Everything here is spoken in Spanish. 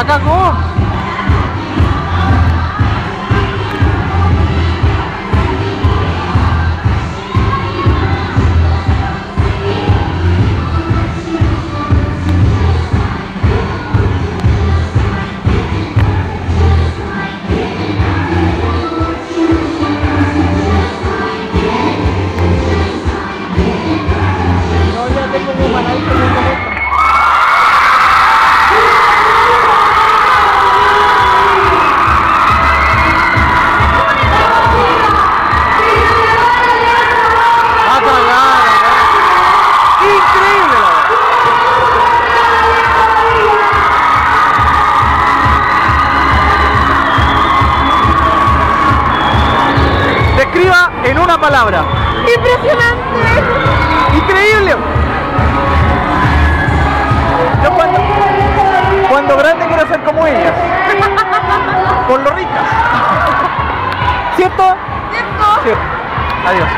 Nakagon! En una palabra. ¡Impresionante! ¡Increíble! Yo cuando, cuando grande quiero ser como ellas. Por lo ricas. ¿Cierto? ¿Cierto? Cierto. Adiós.